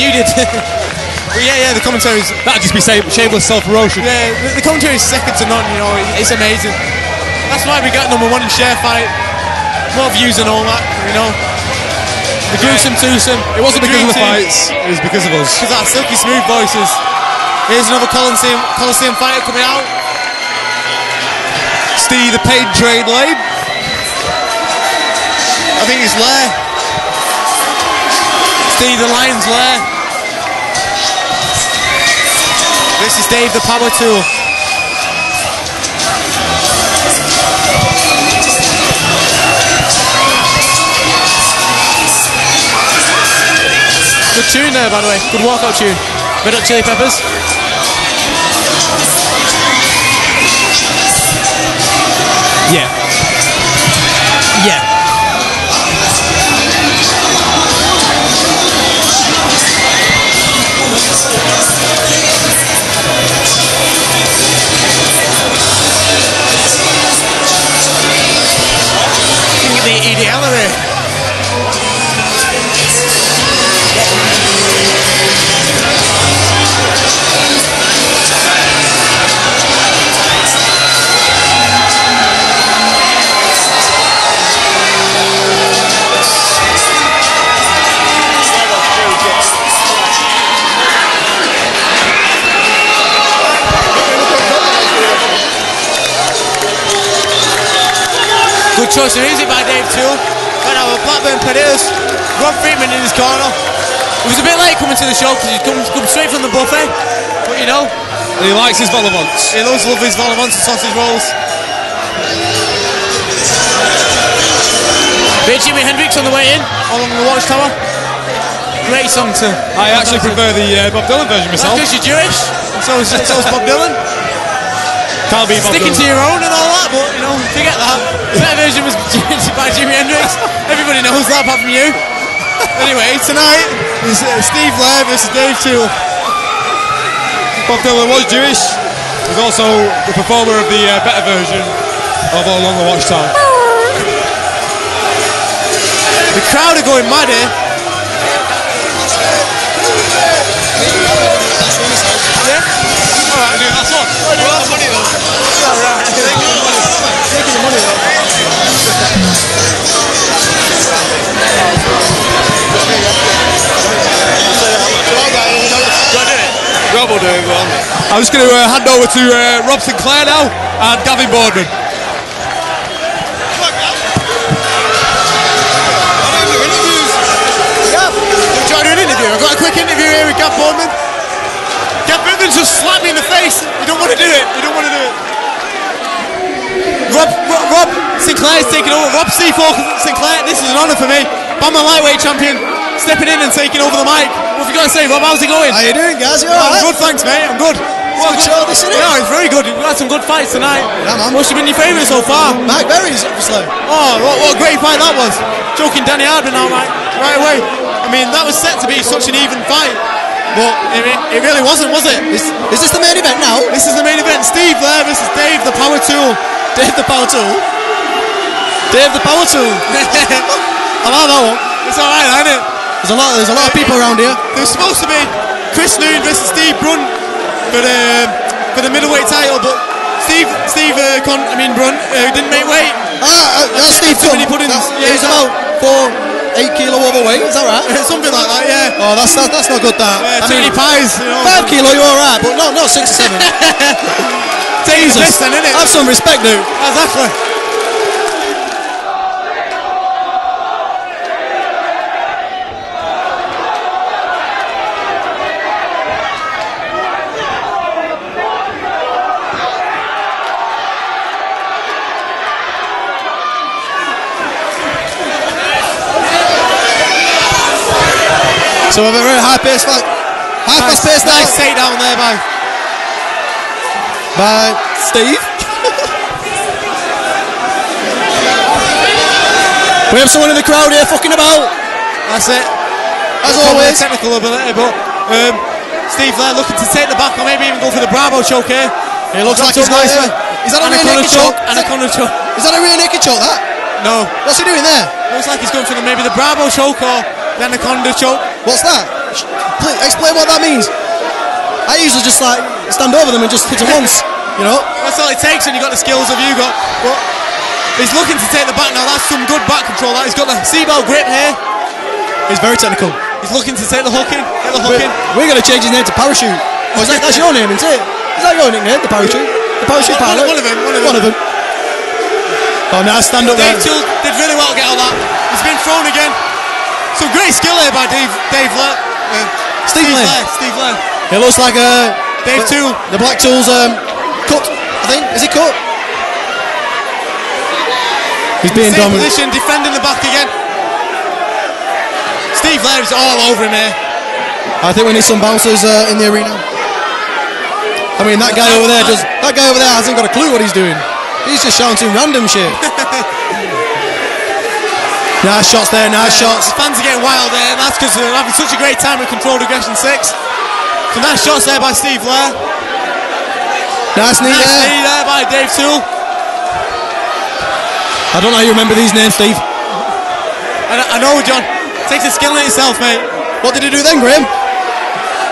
You did. but yeah, yeah, the commentary's That'd just be shameless self-promotion. yeah, the, the commentary is second to none. You know, it's amazing. That's why we got number one in share fight. More views and all that. You know, the gruesome twosome. It wasn't because of the fights, it was because of us. Because our silky smooth voices. Here's another Coliseum, Coliseum fighter coming out. Steve the paid trade lane. I think it's Lair. Steve the Lion's Lair. This is Dave the Power Tool. Good tune there, by the way. Good walkout tune. Red Hot Chili Peppers. Yeah. Of music by Dave Toole. Got our Blackburn Potatoes. Rob Friedman in his corner. It was a bit late coming to the show because he's come, come straight from the buffet. But you know, And he likes his volleyball. he loves love his vol and sausage rolls. Bit Jimi Hendrix on the way in, along the Watchtower. Great song to. I actually prefer the uh, Bob Dylan version myself. because you're Jewish. And so is, so is Bob Dylan. Can't be Bob Sticking to your own and all that, but you know, forget that. Better version was by Jimi Hendrix. Everybody knows that apart from you. Anyway, tonight is uh, Steve Lair versus Dave Toole. Bob Dylan was Jewish. He's also the performer of the uh, better version of All Along the Watchtower. The crowd are going mad here. Yeah? Alright, dude, that's what. Well, money though. I'm just going to uh, hand over to uh, Rob Sinclair now and Gavin Boardman. An interview. I've got a quick interview here with Gav Boardman. Just slapped me in the face. You don't want to do it. You don't want to do it. Rob, Rob, Rob Sinclair's taking over. Rob C4 Sinclair, this is an honour for me. I'm a lightweight champion, stepping in and taking over the mic. What have you got to say, Rob? How's it going? How are you doing, guys? You I'm good, thanks, mate. I'm good. It's a good show, this, isn't it? Yeah, it's very good. We've had some good fights tonight. Yeah, man. What's been your favourite so far? Mike Berry's obviously. Oh, what, what a great fight that was. Choking Danny Hardman right, right away. I mean, that was set to be such an even fight. But it, it really wasn't, was it? Is, is this the main event now? This is the main event. Steve Blair versus Dave the Power Tool. Dave the Power Tool. Dave the Power Tool. I like that one. It's alright, isn't it? There's a lot. There's a lot of people around here. There's supposed to be Chris Noon versus Steve Brunt for the for the middleweight title, but Steve Steve uh, Con, I mean Brunt uh, didn't make weight. Ah, uh, that's Steve Too many puddings. That's- Yeah, he's about four, eight kilo overweight. Is that right? Something like that, yeah. Oh, that's that, that's not good. That. Yeah, I too mean, many pies, you know. five kilo, you're all right, but no, no, six or seven. Jesus. best then. Have some respect, dude. Exactly. So we have a very high pace fight. High Nice, pace now nice takedown there by by Steve. we have someone in the crowd here fucking about. That's it. As Probably always. technical ability, but um, Steve Blair looking to take the back or maybe even go for the Bravo choke here. It looks like he's got nicely. that a real Anaconda naked choke? choke? Anaconda choke. Is that a real naked choke? That? No. What's he doing there? Looks like he's going for the, maybe the Bravo choke or the Anaconda choke. What's that? please explain what that means. I usually just like stand over them and just hit them once. You know. That's all it takes when you've got the skills of you got. But he's looking to take the back now. That's some good back control. That he's got the seatbelt grip here. He's very technical. He's looking to take the hook in. Get the hook We're, in. we're going to change his name to Parachute. Oh, is that, that's your name, isn't it? Is that your nickname, the Parachute? The Parachute One- pilot? one of them, one of One of them. Oh, now stand up there. Dave did really well to get all that. He's been thrown again. Some great skill there by Dave Dave Lair. Uh, Steve Lair. Steve Lair. It looks like a. Dave the, Tool. The Black Tool's um, cut, I think. Is he cut? He's being Same dominant. position, defending the back again. Steve Lair is all over him here. I think we need some bouncers uh, in the arena. I mean, that guy over there does. That guy over there hasn't got a clue what he's doing. He's just shouting random shit. Nice shots there. Nice shots. The fans are getting wild there. That's because they're having such a great time with Controlled Aggression 6. So nice shots there by Steve Blair. Nice knee Nice there. knee there by Dave Toole. I don't know how you remember these names, Steve. I, I know, John. Takes a skill in itself, mate. What did he do then, Graham?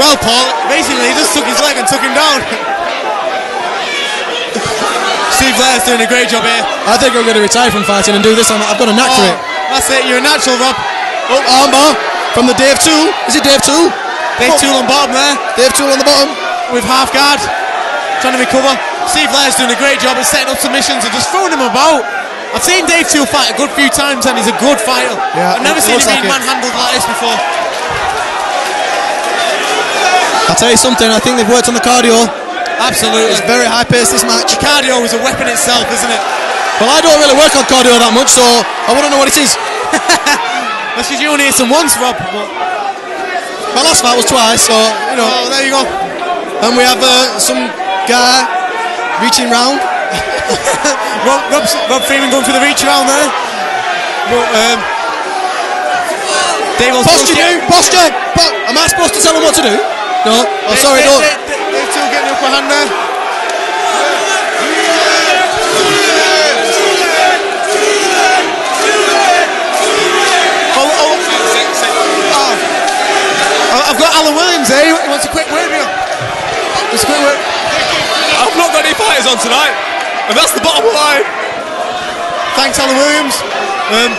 Well, Paul, basically he just took his leg and took him down. Steve Blair's doing a great job here. I think I'm going to retire from fighting and do this. I'm, I've got a knack for Oh, it. That's it. You're a natural, Rob. Oh, armbar from the Dave Toole. Is it Dave Toole? Dave Oh. Tool on bottom there Dave Toole on the bottom. with half guard, trying to recover. Steve Blair's doing a great job at setting up submissions and just throwing him about. I've seen Dave Toole fight a good few times and he's a good fighter. Yeah, I've never seen him like being manhandled like this before. I'll tell you something. I think they've worked on the cardio. Absolutely. It's very high paced this match. Cardio is a weapon itself, isn't it? Well, I don't really work on cardio that much, so I wouldn't know what it is. That's because you only hit him once, Rob. But, My last fight was twice, so you know. oh, there you go. And we have uh, some guy reaching round. Rob, Rob, Rob Freeman going for the reach around there. But, um, Posture, dude. Posture. Po- Am I supposed to tell him what to do? No. Oh, Dave- sorry, Dave, don't. Dave, Dave, Dave still getting the upper hand there. Oh, oh, oh. I- I've got Alan Williams. He wants a quick word here. Just a quick word. I've not got any fighters on tonight, and that's the bottom line. Thanks, Alan Williams. Um,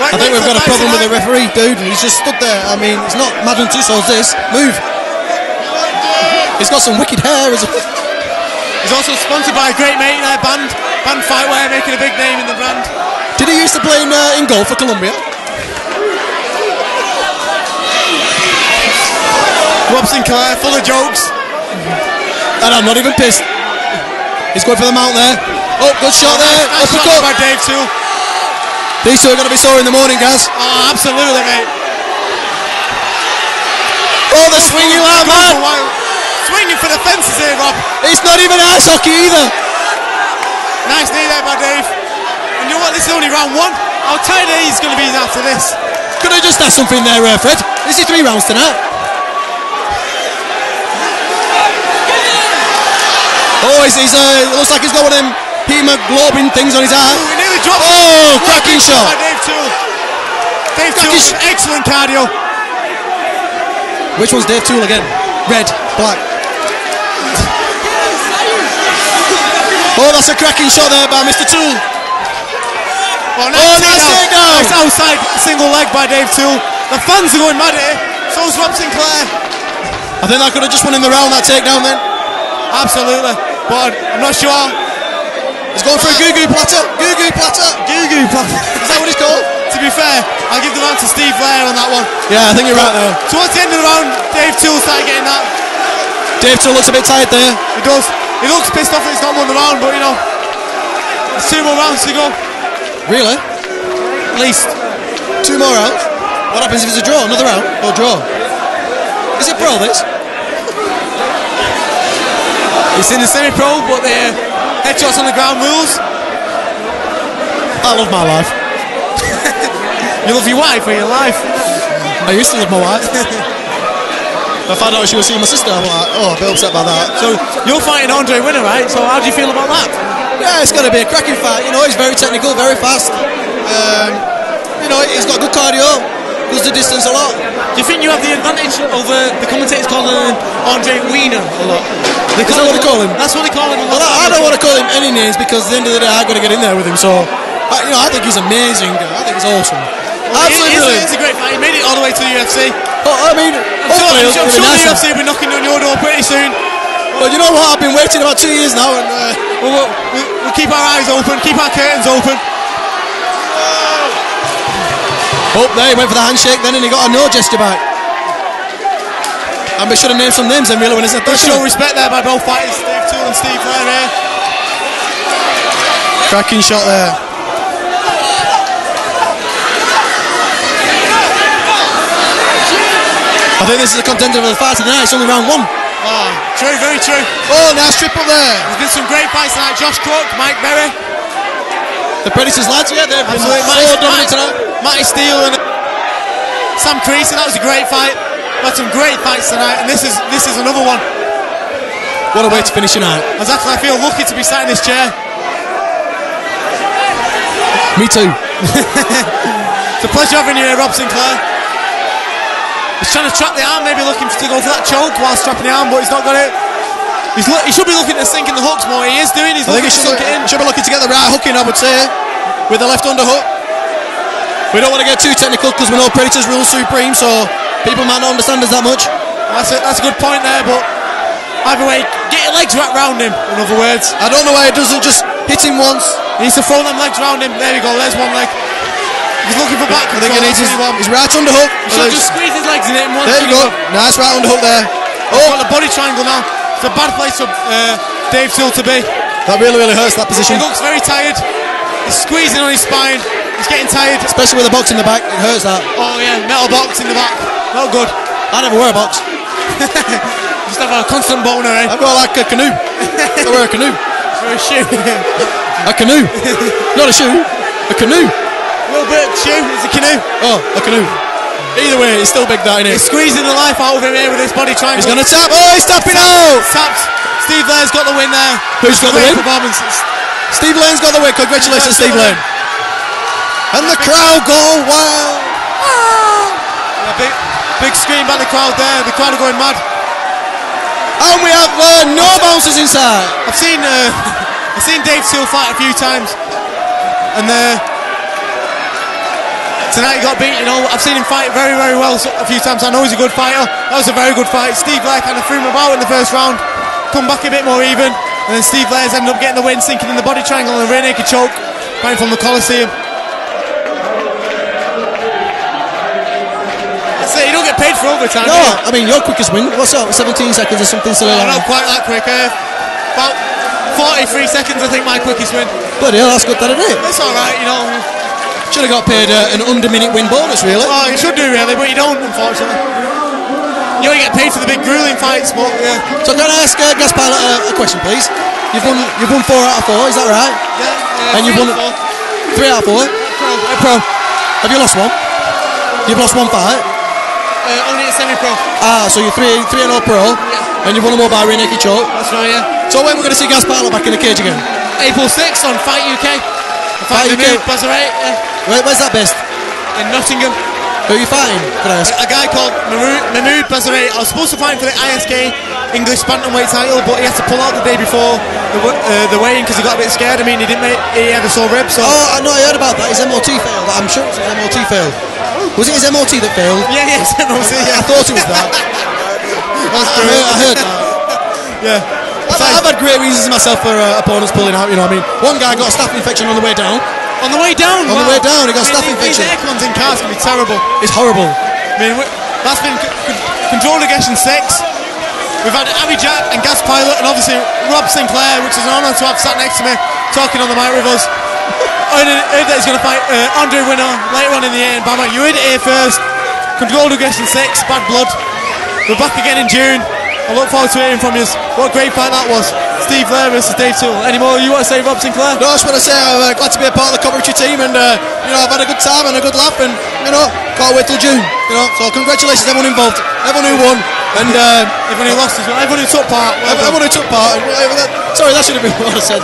I think we've got a problem with the referee, dude. And he's just stood there. I mean, it's not Madame Tussauds this. Move. He's got some wicked hair. As He's also sponsored by a great mate there, Band. Band Fightwear, making a big name in the brand. Did he used to play in, uh, in goal for Colombia? Rob Sinclair, full of jokes. And I'm not even pissed. He's going for the mount there. Oh, good shot there. Nice shot Uppercut. by Dave Toole. These two are going to be sore in the morning, guys. Oh, absolutely, mate. Oh, the swinging line, Going for man. Swinging for the fences here, Rob. It's not even ice hockey either. Nice knee there by Dave. And you know what? This is only round one. How tired he's going to be after this. Could I just ask something there, uh, Fred? Is it three rounds tonight? Oh, he's, he's uh, it looks like he's got one of them hemoglobin things on his eye. Ooh, he nearly dropped Oh, cracking shot. by Dave Toole. Dave Toole, excellent cardio. Which one's Dave Toole again? Red, black. Oh, that's a cracking shot there by Mr. Toole. Oh, Oh, nice takedown. Nice outside single leg by Dave Toole. The fans are going mad here. So's Rob Sinclair. I think that could have just won in the round, that takedown then. Absolutely. But I'm not sure. He's going for a gogoplata. Goo goo platter. Gogoplata. Is that what it's called? To be fair, I'll give the round to Steve Blair on that one. Yeah, I think you're right there. Towards the end of the round, Dave Toole started getting that. Dave Toole looks a bit tired there. He does. He looks pissed off that he's not won the round, but you know, there's two more rounds to go. Really? At least. Two more rounds. What happens if it's a draw? Another round? Or draw? Is it pro this? It's in the semi-pro, but the headshots on the ground rules. I love my life. You love your wife or your life. I used to love my wife. I found out she was seeing my sister. I'm like, oh, a bit upset by that. So you're fighting Andre Winner, right? So how do you feel about that? Yeah, it's going to be a cracking fight. You know, he's very technical, very fast. Um, you know, he's got good cardio. Goes the distance a lot. Do you think you have the advantage over the commentators calling him Andre Wiener a lot? They Is that what they call him? That's what they call him. Well. I, I don't want to call him any names because at the end of the day, I've got to get in there with him. So, I, you know, I think he's amazing. I think he's awesome. Absolutely It's, brilliant. it's a great fight. He made it all the way to the UFC. Oh, I mean, I'm sure, I'm sure, sure nice the UFC will be knocking on your door pretty soon. But you know what? I've been waiting about two years now, and uh, We'll, we'll, we'll, we'll keep our eyes open, keep our curtains open. Oh, there he went for the handshake then, and he got a no gesture back. And we should have named some names then, really, when it's a Let's show respect there by both fighters, Steve Toole and Steve Flair here. Cracking shot there. I think this is a contender for the fight of the night. It's only round one. Ah, true, very true. Oh, nice triple there. There's been some great fights tonight. Josh Cook, Mike Berry. The Predators lads, yeah, they've been Absolutely. so dominant tonight. Matty Steele and Sam Creasy, that was a great fight. We've had some great fights tonight, and this is this is another one. What a way to finish the night. Exactly, I feel lucky to be sat in this chair. Me too. It's a pleasure having you here, Rob Sinclair. He's trying to trap the arm, maybe looking to go for that choke while trapping the arm, but he's not got it. He's lo- he should be looking to sink in the hooks more. He is doing. He's I think looking he to should, sink it in. should be looking to get the right hook in, I would say, with the left underhook. We don't want to get too technical because we know Predators rule supreme, so people might not understand us that much. That's a, that's a good point there, but either way, get your legs wrapped round him. In other words, I don't know why he doesn't just hit him once. he needs to throw them legs round him. There we go. There's one leg. He's looking for back I think he needs his, That's what he wants. his right underhook. He should just squeeze his legs in it. There you go. Nice right underhook there. Oh, got the body triangle now. It's a bad place for uh, Dave Till to be. that really, really hurts that position. He looks very tired. He's squeezing on his spine. He's getting tired. Especially with the box in the back, it hurts that. Oh yeah, metal box in the back. Not good. I never wear a box. Just have a constant boner, eh? I've got like a canoe. I wear a canoe. For a shoe. A canoe. Not a shoe. A canoe. of shoe. It's a canoe. Oh, a canoe. Either way, it's still big that, innit? He's squeezing the life out of him here with his body triangle. He's gonna tap. Oh, he's tapping out. Tapped. Steve Blair's got the win there. Who's got the win? Performance. Steve Lane's got the win. Congratulations, Steve Lane. And the crowd go wild. A big, big scream by the crowd there. The crowd are going mad. And we have uh, no bouncers inside. I've seen uh, I've seen Dave Seal fight a few times, and uh, tonight he got beat. You know, I've seen him fight very, very well a few times. I know he's a good fighter. That was a very good fight. Steve Blair kind of threw him about in the first round, come back a bit more even, and then Steve Blair's ended up getting the win, sinking in the body triangle and a rear naked choke, fighting from the Coliseum. Paid for overtime. No? I mean your quickest win. What's up? 17 seconds or something silly like not quite that quick. Uh, about 43 seconds, I think, my quickest win. Bloody hell, that's good, that isn't it? It's all right, you know. Should have got paid uh, an under minute win bonus, really. Oh, you should do really, but you don't, unfortunately. You only get paid for the big grueling fights, but yeah. So can I ask uh, Gas Pilot uh, a question, please? You've won, you've won four out of four, is that right? yeah, And you've three won- four. Three out of four. Pro. Have you lost one? You've lost one fight. Uh, only at semi-pro. Ah, so you're three, three and all pro, yeah. and you've won them all by rear naked choke. That's right, yeah. So when we're going to see Gas Pilot back in the cage again? April 6th on Fight UK. Fight Fight UK. UK. Bazarate, yeah. Where, where's that best? In Nottingham. Who are you fighting? I ask? A guy called Mahmood Bazarate. I was supposed to fight him for the ISK English Bantamweight title, but he had to pull out the day before the, uh, the weigh-in because he got a bit scared. I mean, he didn't make, he had a sore rib, so... Oh, I know, I heard about that. His MOT failed. I'm sure it was his MOT failed. Was it his MOT that failed? Yeah, yeah, it's MOC, I thought it was that. That's I true. heard, I heard that. Yeah. I've, I've had great reasons myself for uh, opponents pulling out. You know, what I mean, one guy got a staph infection on the way down. On the way down. On the way down, he got I mean, staph infection. These aircons in cars can be terrible. It's horrible. I mean, that's been controlled aggression six. We've had Abby Jack and Gas Pilot, and obviously Rob Sinclair, which is an honour to have sat next to me, talking on the mic with us. I heard that he's going to fight uh, Andre Winner later on in the year in Bama. You heard it here first. Controlled aggression six, bad blood. We're back again in June. I look forward to hearing from you. What a great fight that was. Steve Blair versus Dave Toole. Any more you want to say, Rob Sinclair? No, I just want to say I'm uh, glad to be a part of the Coventry team, and uh, you know I've had a good time and a good laugh, and you know can't wait till June. You know, so congratulations everyone involved, everyone who won, and uh, Everyone who lost as well. Everyone who took part. Well done. everyone who took part. Sorry, that should have been what I said.